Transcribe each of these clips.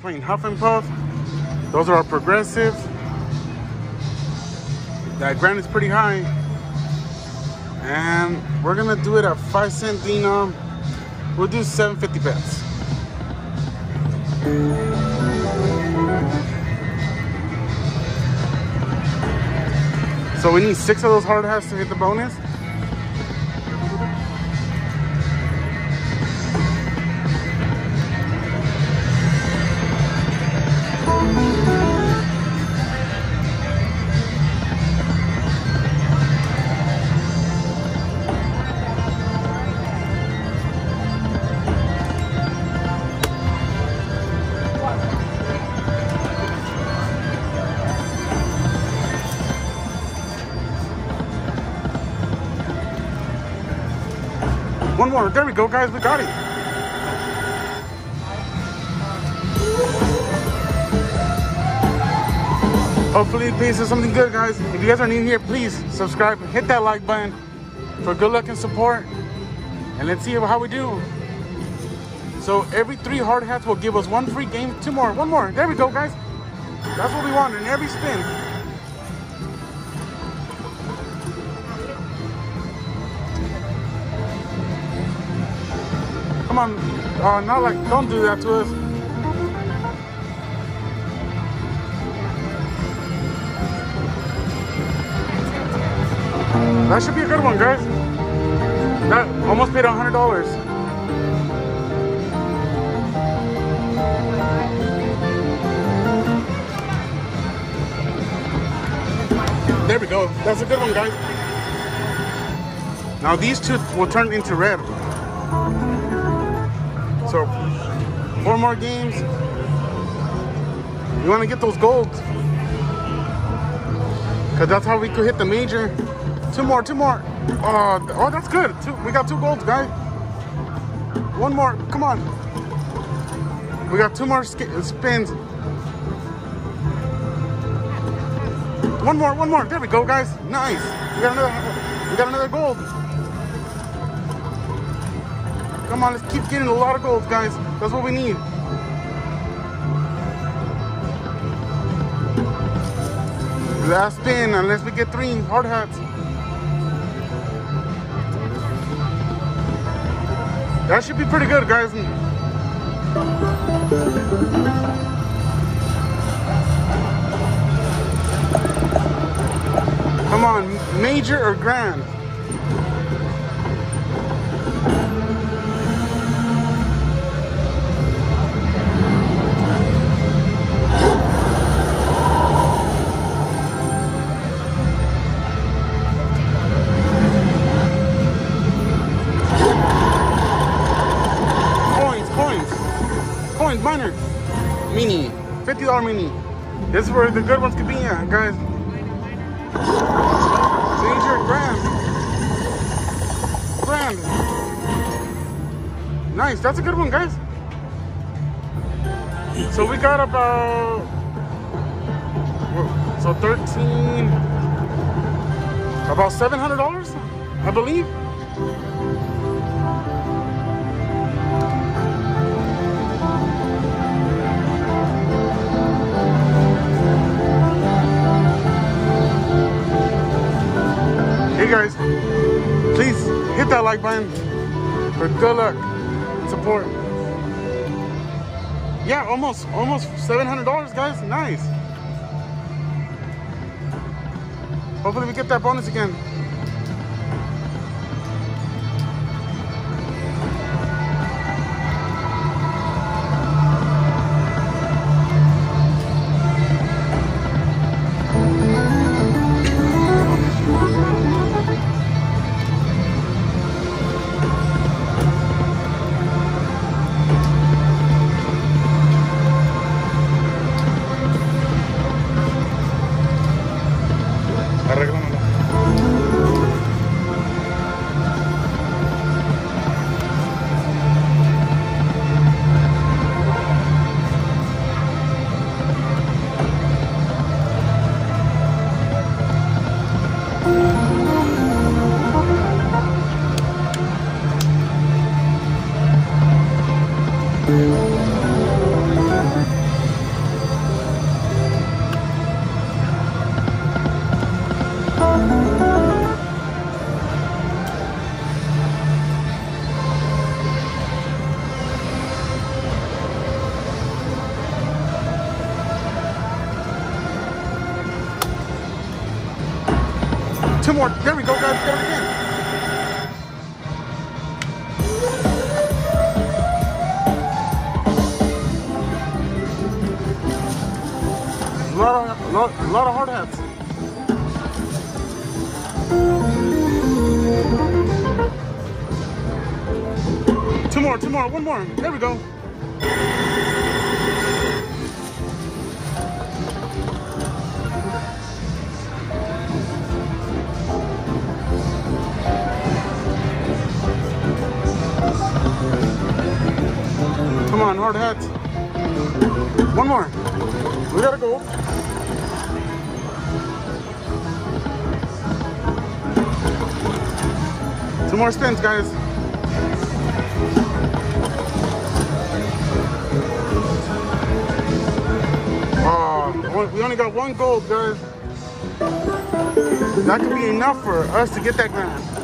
playing Huff and Puff. Those are our progressives. That grand is pretty high. And we're gonna do it at five cent denom. We'll do 750 bets. So we need six of those hard hats to hit the bonus. One more. There we go, guys. We got it. Hopefully pays us something good, guys. If you guys are new here, please subscribe. Hit that like button for good luck and support. And let's see how we do. So every three hard hats will give us one free game. Two more. One more. There we go, guys. That's what we want in every spin. Come on. Uh, not like, don't do that to us. That should be a good one, guys. That almost paid a hundred dollars. There we go. That's a good one, guys. Now these two will turn into red. So four more games. You want to get those golds. Cause that's how we could hit the major. Two more, two more. Oh, oh, that's good. Two, we got two golds, guys. One more. Come on. We got two more spins. One more, one more. There we go, guys. Nice. We got another. We got another gold. Come on, let's keep getting a lot of golds, guys. That's what we need. Last spin, unless we get three hard hats. That should be pretty good, guys. Come on, major or grand? Coins, minor, mini, $50 mini. This is where the good ones could be at, guys. Major grand. Grand. Nice, that's a good one, guys. So we got about, so 13, about $700, I believe. Hey guys, please hit that like button for good luck support. Yeah, almost, almost $700, guys. Nice. Hopefully we get that bonus again. Two more. There we go, guys. Get it again. A lot of, lot, a lot of hard hats. Two more, two more, one more. There we go. Two more spins, guys. Oh, we only got one gold, guys. That could be enough for us to get that grand.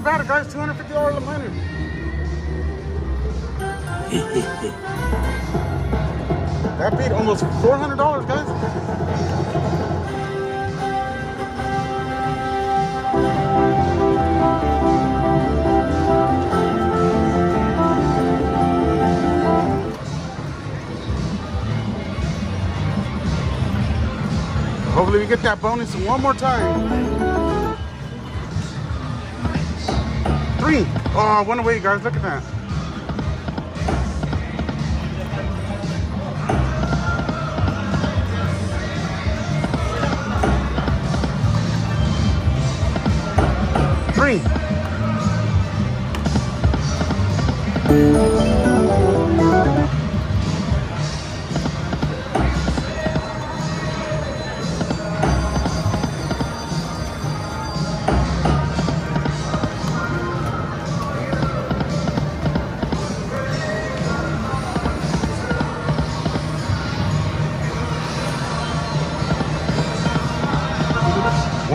Not bad, guys. $250 a minor. that paid almost $400, guys. Hopefully we get that bonus one more time. Three. Oh, one away, guys. Look at that. Three.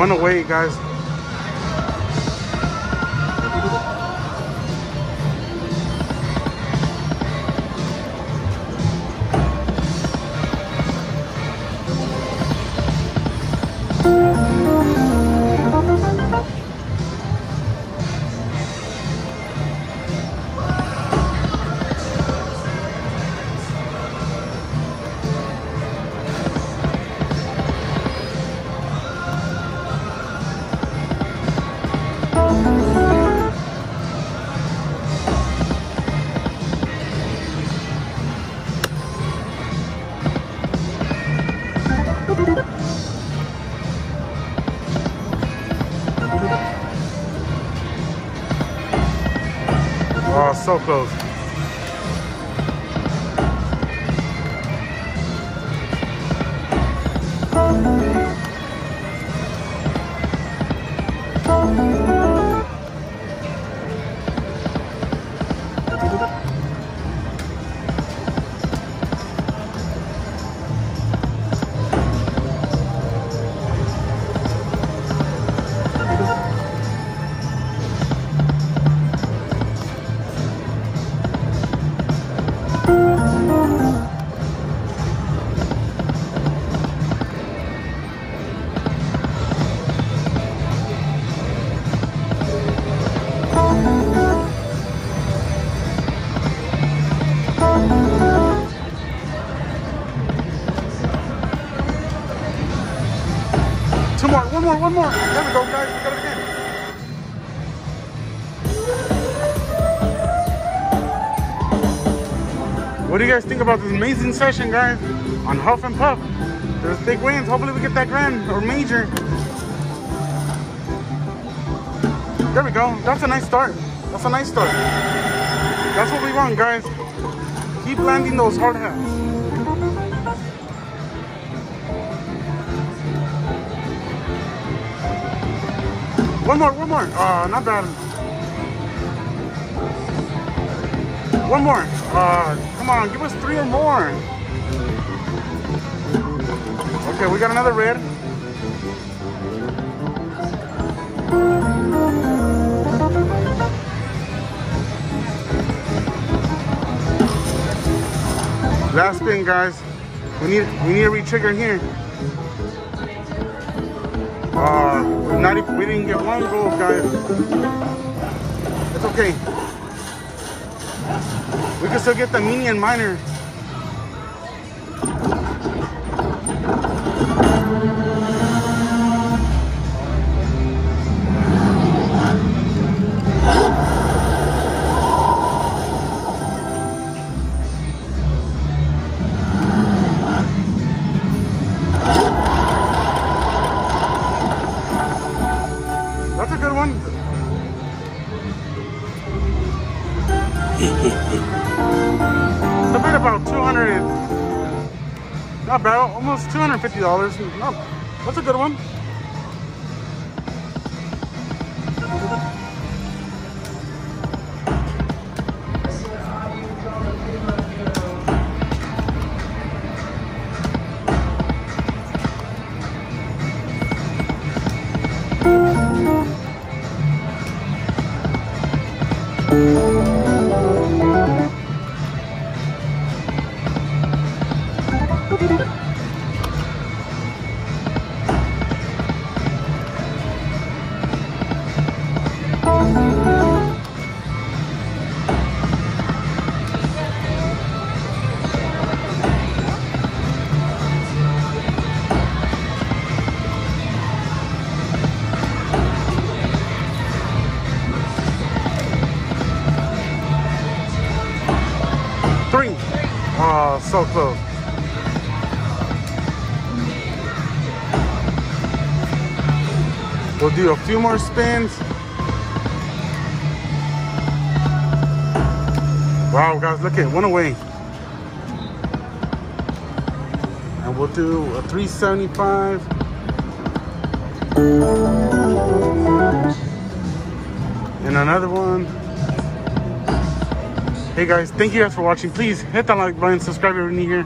One away, guys. Close. Two more, one more, one more. There we go, guys. We got it again. What do you guys think about this amazing session, guys? On Huff and Puff. There's big wins. Hopefully we get that grand or major. There we go. That's a nice start. That's a nice start. That's what we want, guys. Keep landing those hard hats. One more, one more. Uh, not bad. One more. Uh, come on, give us three or more. Okay, we got another red. Last spin, guys. We need we need a retrigger here. Uh, not even, we didn't get one goal, guys. It's okay. We can still get the mini and minor. About 200. Not bad, almost $250. Not, that's a good one. Three. Oh, so close. We'll do a few more spins. Wow, guys, look at one away. And we'll do a 375. And another one. Hey guys, thank you guys for watching. Please hit that like button, subscribe if you're new here.